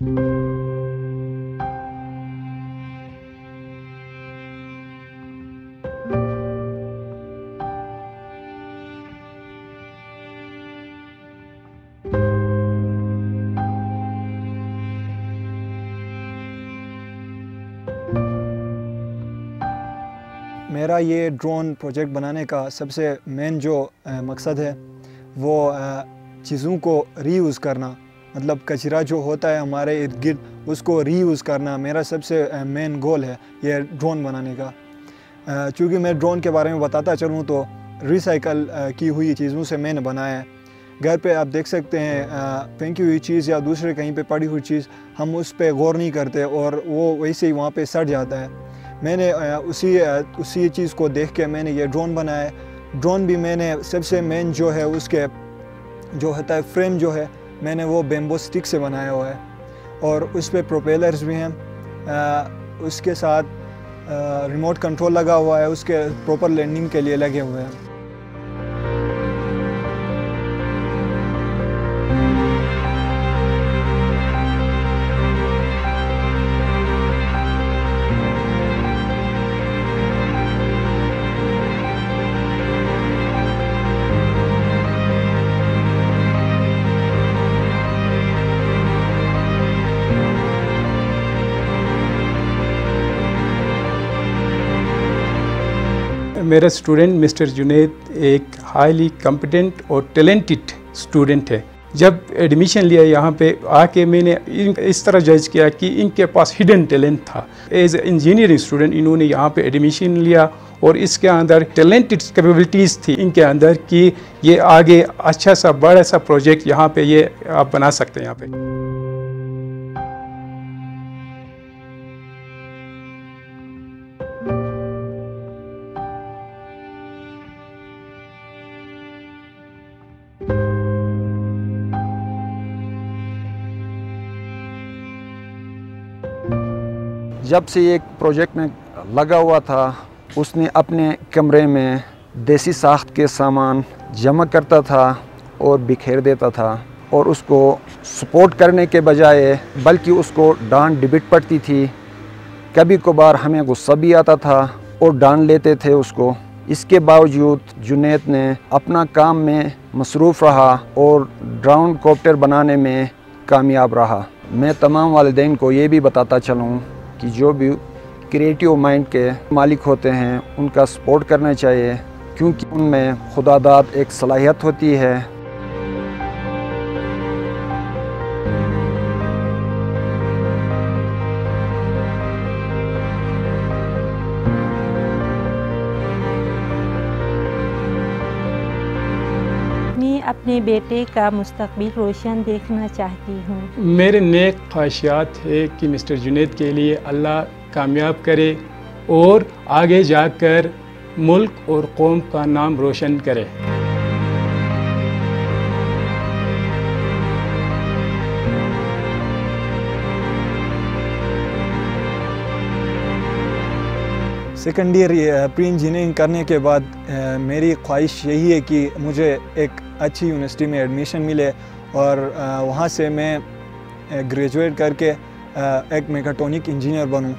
मेरा ये drone project बनाने का सबसे मेन जो मकसद है, वो चीज़ों को रीयूज़ करना। मतलब कचरा जो होता है हमारे इर्द गिर्द, उसको रीयूज़ करना मेरा सबसे मेन गोल है ये ड्रोन बनाने का। चूँकि मैं ड्रोन के बारे में बताता चलूँ तो रिसाइकल की हुई चीज़ों से मैंने बनाया है। घर पे आप देख सकते हैं फेंकी हुई चीज़ या दूसरे कहीं पे पड़ी हुई चीज़ हम उस पर गौर नहीं करते और वो वैसे ही वहाँ पे सड़ जाता है। मैंने उसी उसी चीज़ को देख के मैंने ये ड्रोन बनाया ड्रोन भी मैंने सबसे मेन जो है उसके जो होता है फ्रेम जो है मैंने वो बेम्बो स्टिक से बनाया हुआ है। और उस पर प्रोपेलर्स भी हैं। उसके साथ रिमोट कंट्रोल लगा हुआ है। उसके प्रॉपर लैंडिंग के लिए लगे हुए हैं। मेरा स्टूडेंट मिस्टर जुनेद एक हाईली कॉम्पिटेंट और टैलेंटेड स्टूडेंट है। जब एडमिशन लिया यहाँ पे, आके मैंने इस तरह जज किया कि इनके पास हिडन टैलेंट था। एज इंजीनियरिंग स्टूडेंट इन्होंने यहाँ पे एडमिशन लिया और इसके अंदर टैलेंटेड कैपेबिलिटीज़ थी इनके अंदर कि ये आगे अच्छा सा, बड़ा सा प्रोजेक्ट यहाँ पे ये आप बना सकते हैं यहाँ पे। जब से एक प्रोजेक्ट में लगा हुआ था, उसने अपने कमरे में देसी साख्त के सामान जमा करता था और बिखेर देता था और उसको सपोर्ट करने के बजाय, बल्कि उसको डांट डिबिट पड़ती थी। कभी कभार हमें गुस्सा भी आता था और डांट लेते थे उसको। इसके बावजूद जुनेद ने अपना काम में मसरूफ़ रहा और ड्राउन कॉप्टर बनाने में कामयाब रहा। मैं तमाम वालदेन को ये भी बताता चलूँ कि जो भी क्रिएटिव माइंड के मालिक होते हैं, उनका सपोर्ट करना चाहिए, क्योंकि उनमें खुदादाद एक सलाहियत होती है। अपने बेटे का मुस्तबिल रोशन देखना चाहती हूँ। मेरे नेक ख्वाहिशात है कि मिस्टर जुनेद के लिए अल्लाह कामयाब करे और आगे जाकर मुल्क और कौम का नाम रोशन करे। सेकेंड ईयर प्री इंजीनियरिंग करने के बाद मेरी ख्वाहिश यही है कि मुझे एक अच्छी यूनिवर्सिटी में एडमिशन मिले और वहाँ से मैं ग्रेजुएट करके एक मेकाटोनिक इंजीनियर बनूँ।